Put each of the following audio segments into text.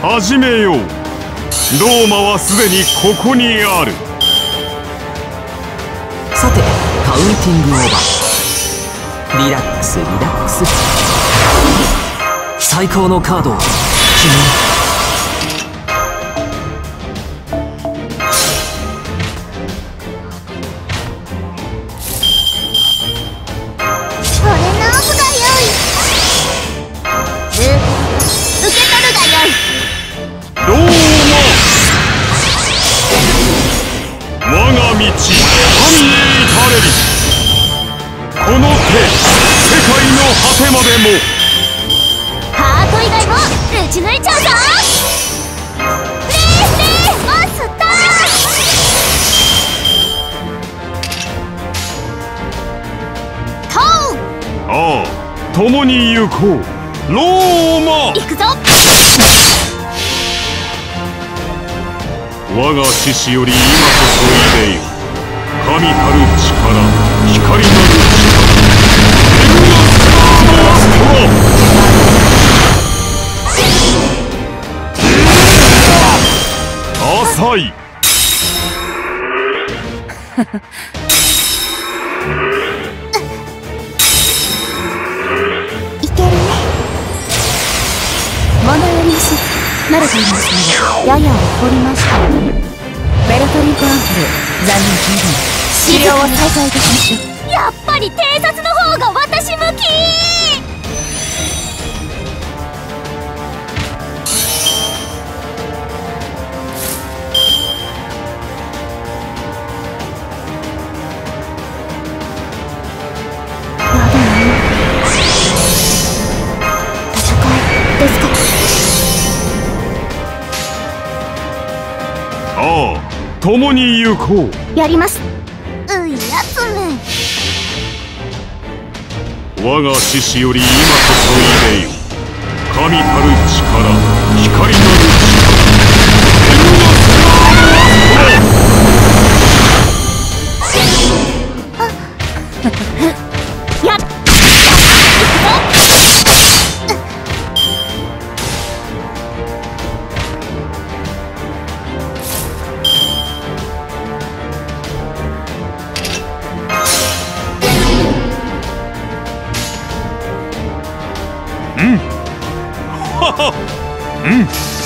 始めよう。ローマはすでにここにある。さてカウンティングオーバー。リラックスリラックス。最高のカードを君てまでも。ハート以外も打ち抜いちゃうぞプレイプレイマスタートウああ共に行こう。ローマ。行くぞ。我が獅子より今こそいでよ神たる力光なる浅やっぱり偵察の方が私向き共に行こう。やります。ういやつめ。我が獅子より今こそ入れよ。神たる力光なる Mm-hmm.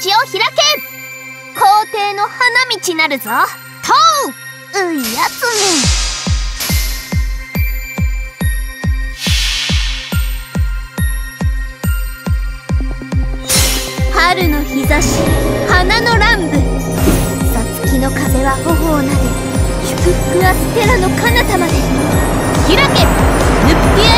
道を開け。皇帝の花道なるぞ。とう。うやつめ。春の日差し花の乱舞。さつきの風は頬をなで祝福はステラの彼方まで。開け。ヌプティ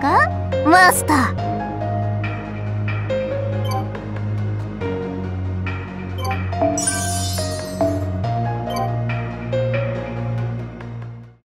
か？マスター。